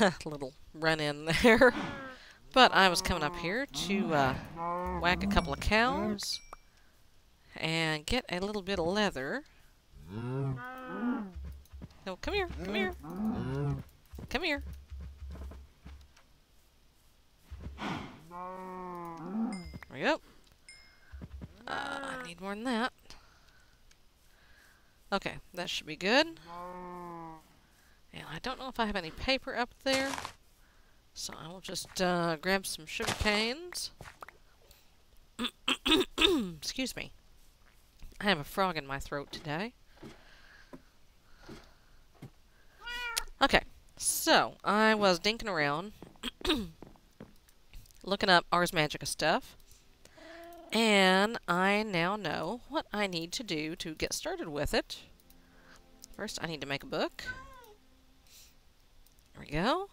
little run in there. But I was coming up here to uh, whack a couple of cows and get a little bit of leather. No, come here, come here. Come here. There we go. Uh, I need more than that. Okay, that should be good. And I don't know if I have any paper up there. So I will just uh, grab some sugar canes. Excuse me. I have a frog in my throat today. Okay, so I was dinking around, looking up Ars Magica stuff, and I now know what I need to do to get started with it. First, I need to make a book. There we go.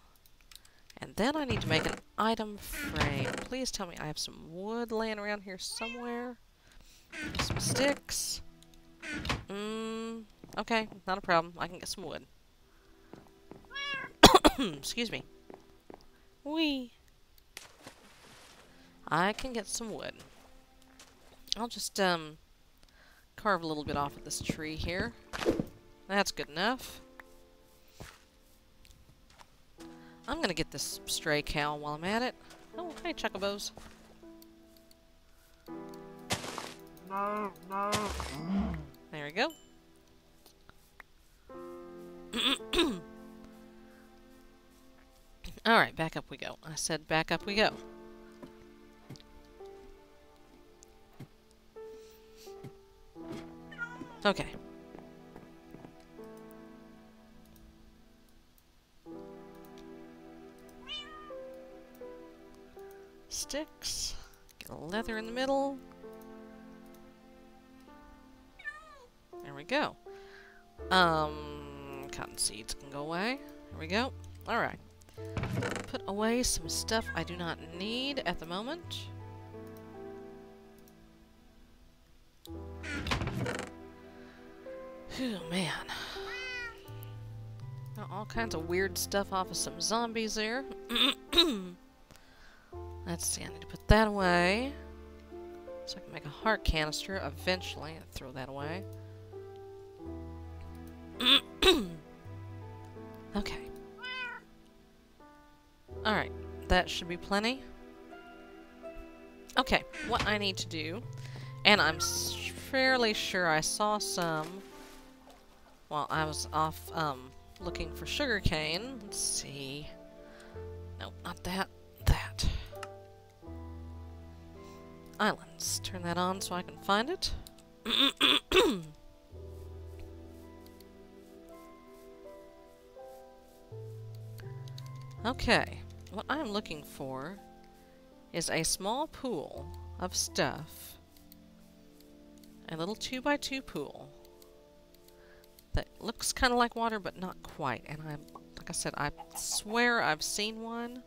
And then I need to make an item frame. Please tell me I have some wood laying around here somewhere. Some sticks. Mmm, okay, not a problem. I can get some wood. Excuse me. Wee. I can get some wood. I'll just, um, carve a little bit off of this tree here. That's good enough. I'm gonna get this stray cow while I'm at it. Oh, hey, Chocobos. No, no. There we go. Alright, back up we go. I said back up we go. Okay. Sticks. Get a leather in the middle. There we go. Um, cotton seeds can go away. There we go. Alright. Put away some stuff I do not need at the moment. Phew, man. All kinds of weird stuff off of some zombies there. Let's see, I need to put that away. So I can make a heart canister eventually throw that away. okay. Alright, that should be plenty. Okay, what I need to do, and I'm fairly sure I saw some while I was off um, looking for sugarcane. Let's see. Nope, not. That. Islands. Turn that on so I can find it. okay, what I'm looking for is a small pool of stuff. A little 2 by 2 pool that looks kind of like water, but not quite. And I'm, like I said, I swear I've seen one.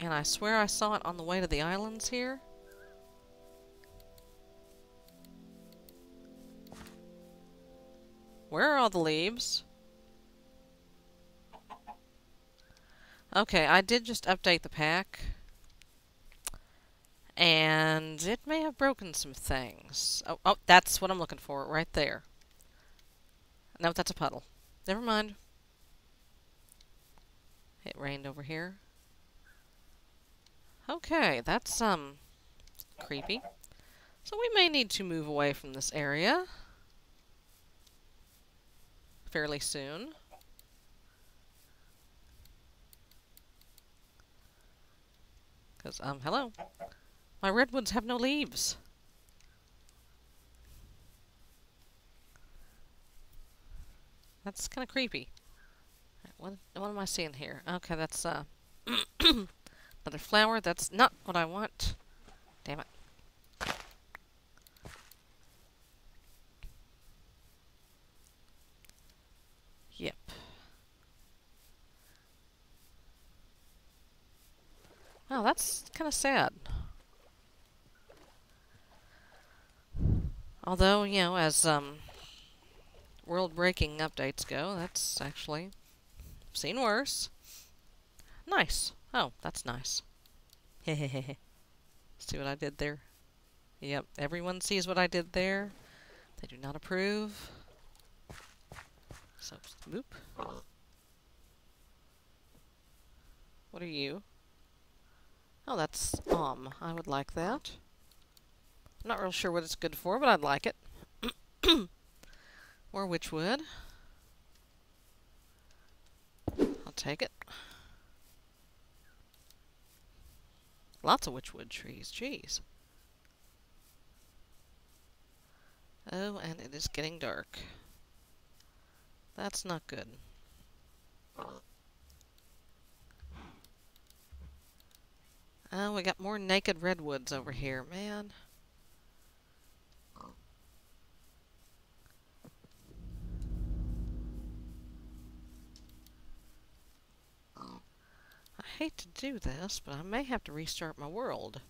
And I swear I saw it on the way to the islands here. Where are all the leaves? Okay, I did just update the pack. And it may have broken some things. Oh, oh, that's what I'm looking for, right there. No, that's a puddle. Never mind. It rained over here. Okay, that's, um, creepy. So we may need to move away from this area fairly soon. Because, um, hello. My redwoods have no leaves. That's kind of creepy. What, what am I seeing here? Okay, that's, uh, another flower. That's not what I want. Damn it. Yep. Wow, that's kind of sad. Although, you know, as um, world-breaking updates go, that's actually seen worse. Nice. Oh, that's nice. See what I did there? Yep, everyone sees what I did there. They do not approve. So, boop. What are you? Oh, that's um. I would like that. I'm not real sure what it's good for, but I'd like it. More witchwood. I'll take it. Lots of witchwood trees. Jeez. Oh, and it is getting dark. That's not good. Oh, we got more naked redwoods over here, man. Hate to do this, but I may have to restart my world.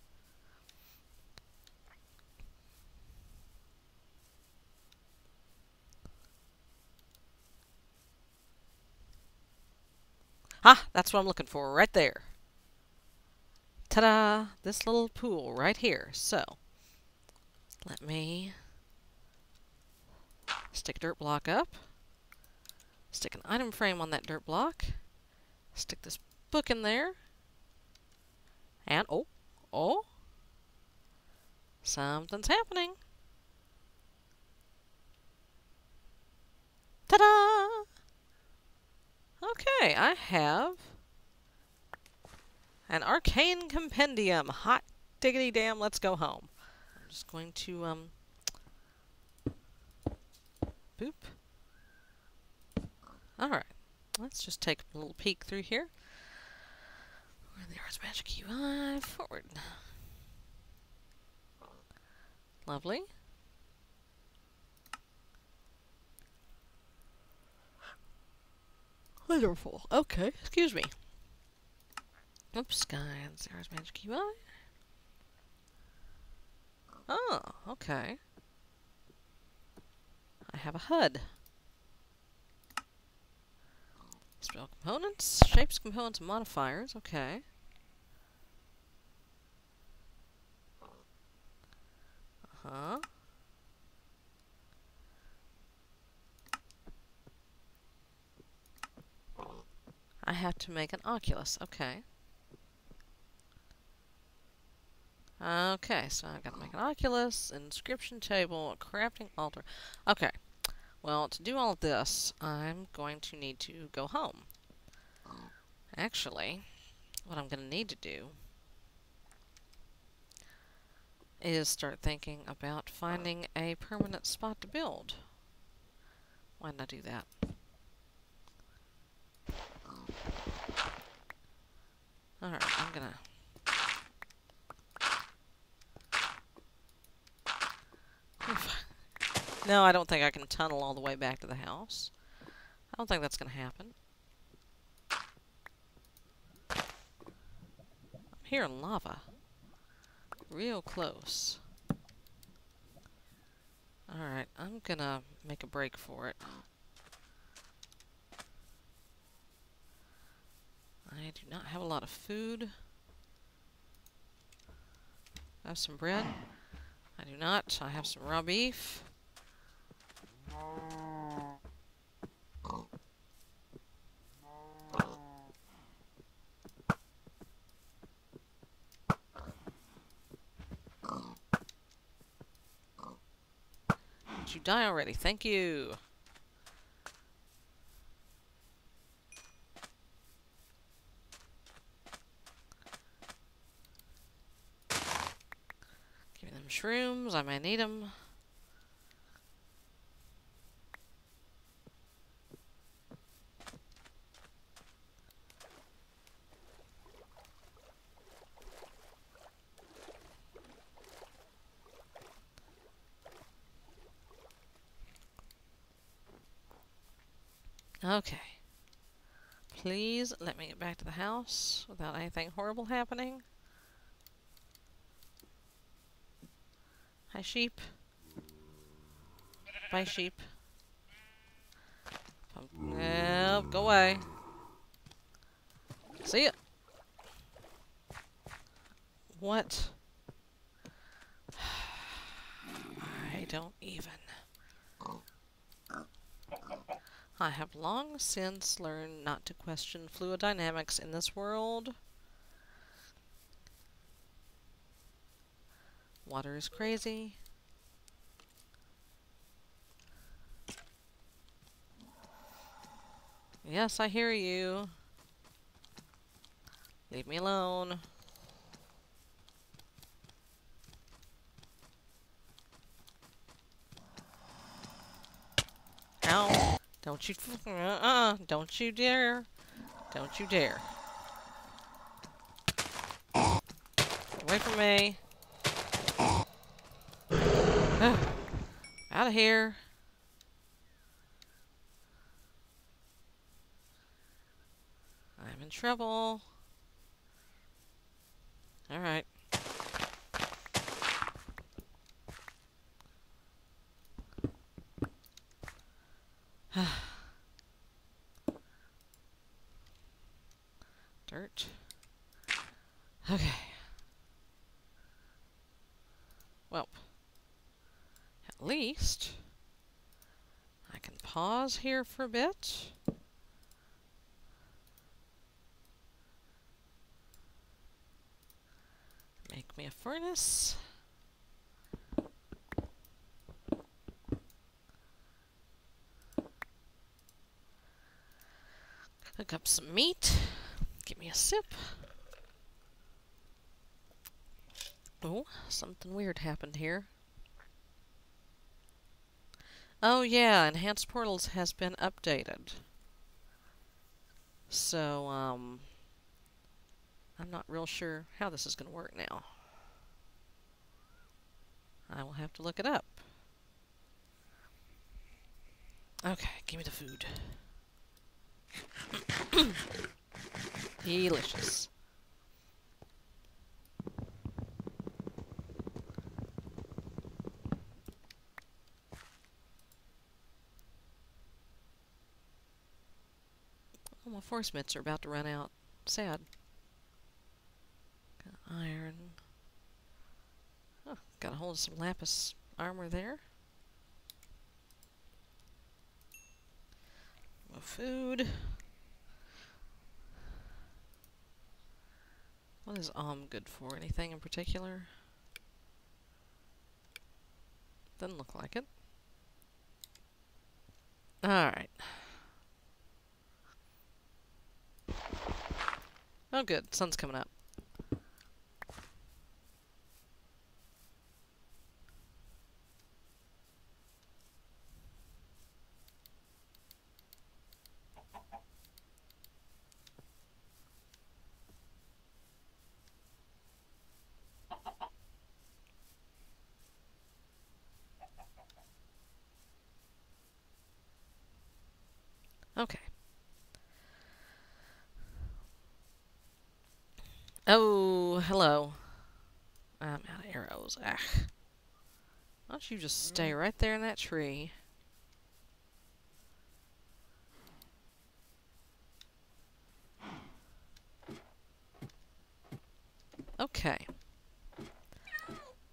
Ah, that's what I'm looking for, right there. Ta-da! This little pool right here. So, let me stick a dirt block up. Stick an item frame on that dirt block. Stick this book in there. And, oh, oh, something's happening. Ta-da! Okay, I have an arcane compendium. Hot diggity damn, let's go home. I'm just going to, um, boop. Alright, let's just take a little peek through here. The Ars Magic UI forward. Lovely. Wonderful. Okay, excuse me. Oops, guys. There's Magic UI. Oh, okay. I have a HUD. Spell components, shapes, components, modifiers. Okay. Uh-huh. I have to make an Oculus. Okay. Okay, so I've got to make an Oculus, inscription table, crafting altar. Okay. Well, to do all of this, I'm going to need to go home. Actually, what I'm going to need to do is start thinking about finding a permanent spot to build. Why I do that? Alright, I'm gonna... no, I don't think I can tunnel all the way back to the house. I don't think that's gonna happen. I'm hearing lava. Real close. Alright, I'm gonna make a break for it. I do not have a lot of food. I have some bread. I do not. I have some raw beef. Did you die already? Thank you. Give me them shrooms. I may need them. Okay. Please let me get back to the house without anything horrible happening. Hi, sheep. Bye, sheep. go away. See ya. What? I don't even. I have long since learned not to question fluid dynamics in this world. Water is crazy. Yes, I hear you. Leave me alone. Don't you... Uh-uh. Don't you dare. Don't you dare. Away from me. Out of here. I'm in trouble. Alright. Dirt. Okay. Well, at least I can pause here for a bit. Make me a furnace. Cook up some meat. Give me a sip. Oh, something weird happened here. Oh yeah, Enhanced Portals has been updated. So, um, I'm not real sure how this is going to work now. I will have to look it up. Okay, give me the food. Delicious. My force mitts are about to run out. Sad. Got iron. Oh, got a hold of some lapis armor there. More food. What is Om good for? Anything in particular? Doesn't look like it. Alright. Oh good, sun's coming up. Okay. Oh, hello. I'm out Ah. Why don't you just stay right there in that tree? Okay.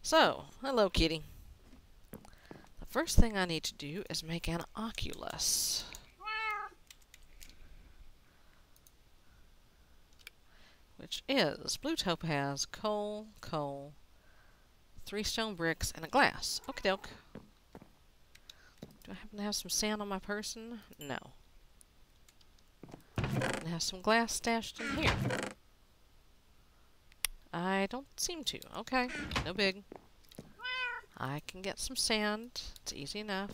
So, hello, kitty. The first thing I need to do is make an oculus. which is blue topaz, coal, coal, three stone bricks, and a glass. Okie doke. Do I happen to have some sand on my person? No. I have some glass stashed in here. I don't seem to. Okay, no big. I can get some sand. It's easy enough.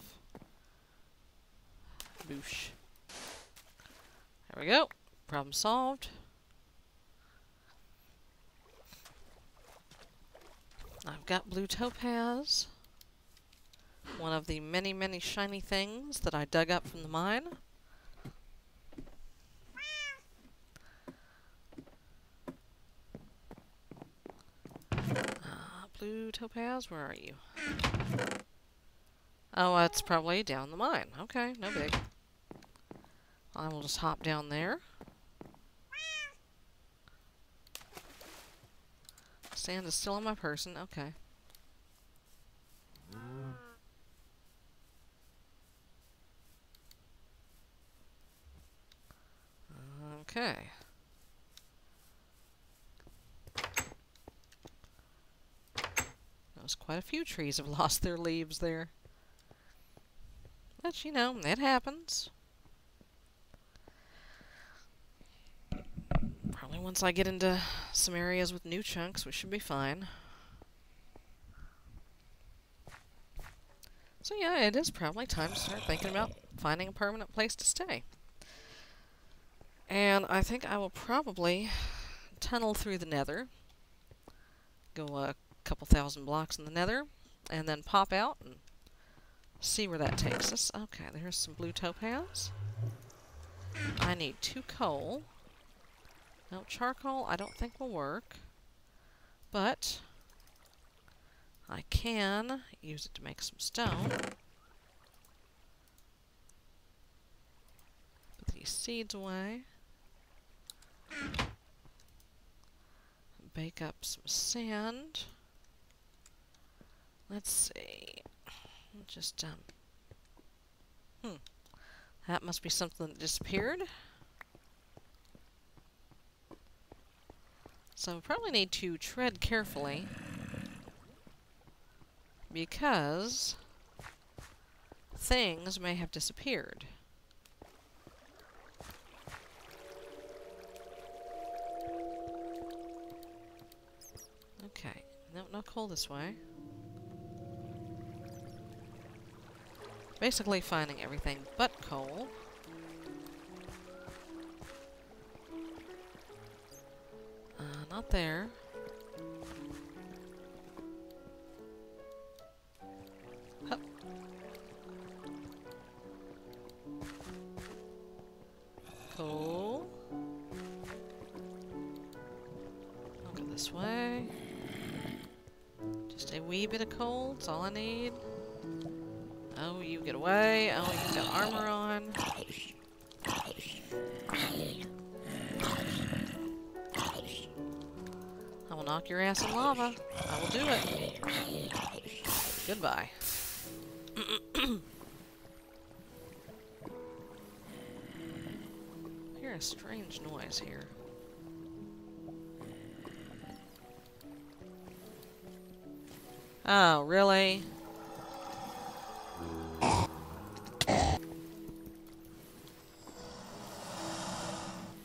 Boosh. There we go. Problem solved. I've got blue topaz. One of the many, many shiny things that I dug up from the mine. Uh, blue topaz, where are you? Oh, it's probably down the mine. Okay, no big. I will just hop down there. Sand is still on my person. Okay. Okay. There's quite a few trees have lost their leaves there. But, you know, it happens. Probably once I get into some areas with new chunks, we should be fine. So yeah, it is probably time to start thinking about finding a permanent place to stay. And I think I will probably tunnel through the nether, go a couple thousand blocks in the nether, and then pop out and see where that takes us. Okay, there's some blue topaz. I need two coal. No, charcoal I don't think will work. But I can use it to make some stone. Put these seeds away. Bake up some sand. Let's see. Just, um... Hmm. That must be something that disappeared. So we probably need to tread carefully because things may have disappeared. Okay, no, no coal this way. Basically finding everything but coal. Not there. Knock your ass in lava. I will do it. Goodbye. I hear a strange noise here. Oh, really?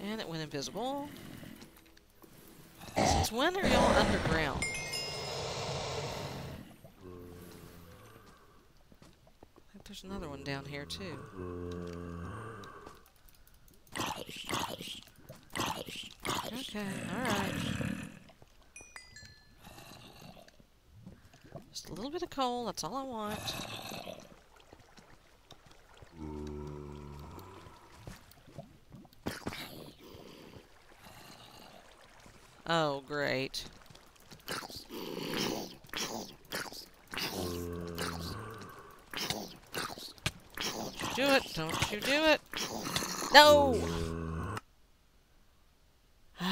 And it went invisible. When are y'all underground? I think there's another one down here too. Okay, alright. Just a little bit of coal, that's all I want. Oh, great. Do it! Don't you do it! No!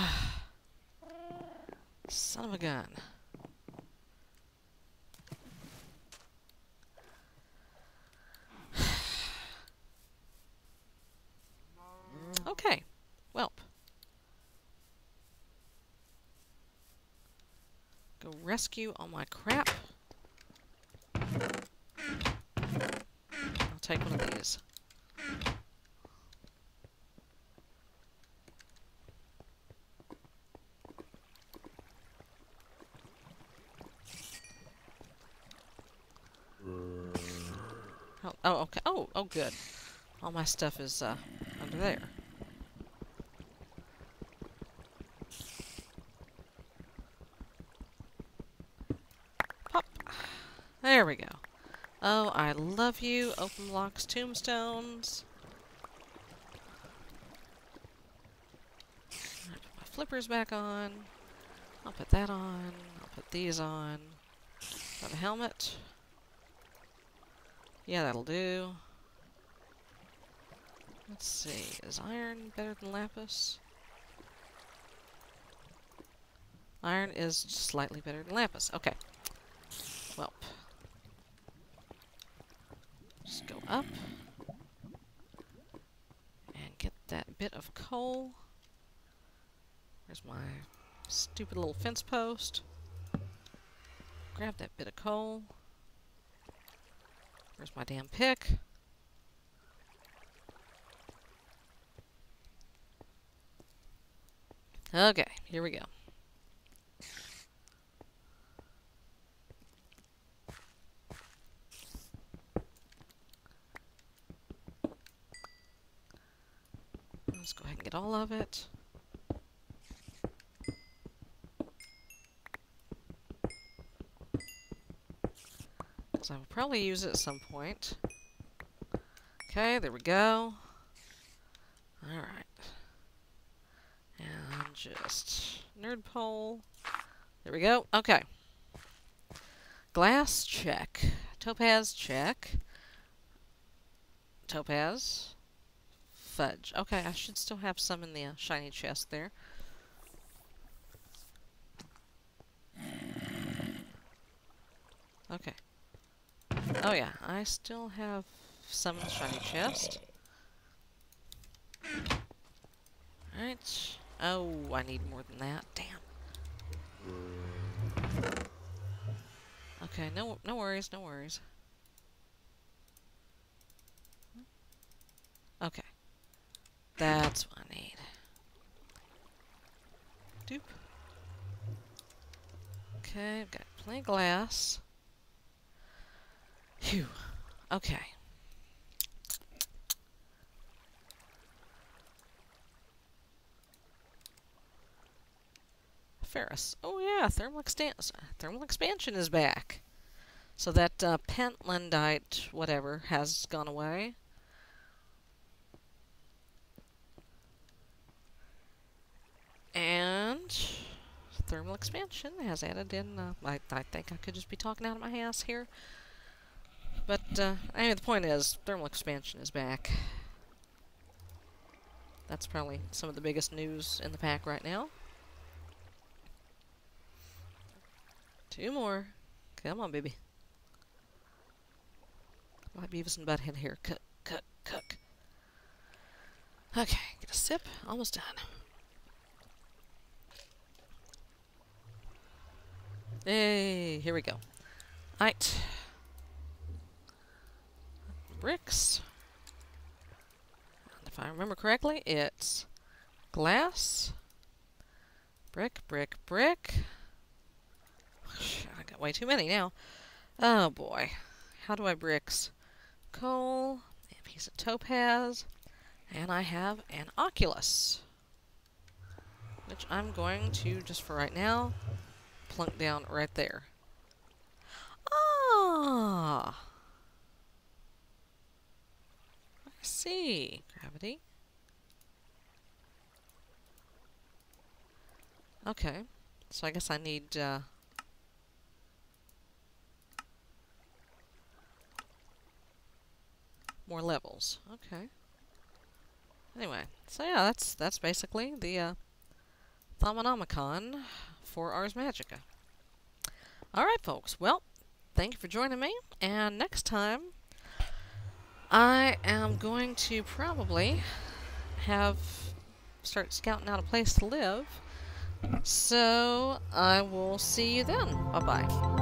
Son of a gun. Okay. Welp. Go rescue all my crap. I'll take one of these. Oh, oh, okay. Oh, oh, good. All my stuff is uh, under there. Pop. There we go. Oh, I love you. Open blocks, tombstones. Put my flippers back on. I'll put that on. I'll put these on. Got a helmet. Yeah, that'll do. Let's see, is iron better than lapis? Iron is slightly better than lapis. Okay. Well. Just go up. And get that bit of coal. There's my stupid little fence post. Grab that bit of coal. Where's my damn pick? Okay, here we go. Let's go ahead and get all of it. Because I will probably use it at some point. Okay, there we go. Alright. And just nerd pole. There we go. Okay. Glass, check. Topaz, check. Topaz. Fudge. Okay, I should still have some in the uh, shiny chest there. Okay. Oh yeah, I still have some in the shiny chest. Alright. Oh, I need more than that. Damn. Okay, no no worries, no worries. Okay. That's what I need. Doop. Okay, I've got plenty of glass. Phew. Okay. Ferrous. Oh yeah, thermal, thermal expansion is back. So that uh, pentlandite whatever has gone away. And thermal expansion has added in. Uh, I, I think I could just be talking out of my ass here. But uh, the point is, thermal expansion is back. That's probably some of the biggest news in the pack right now. Two more. Come on, baby. Like Beavis and Butthead here. Cook, cook, cook. Okay, get a sip. Almost done. Hey, here we go. Alright. Bricks. If I remember correctly, it's glass, brick, brick, brick. I got way too many now. Oh boy. How do I bricks? Coal, a piece of topaz, and I have an oculus. Which I'm going to, just for right now, plunk down right there. Ah! I see. Gravity. Okay. So I guess I need, uh, more levels. Okay. Anyway, so yeah, that's that's basically the uh, Thaumonomicon for Ars Magica. Alright, folks. Well, thank you for joining me. And next time, I am going to probably have start scouting out a place to live. So, I will see you then. Bye-bye.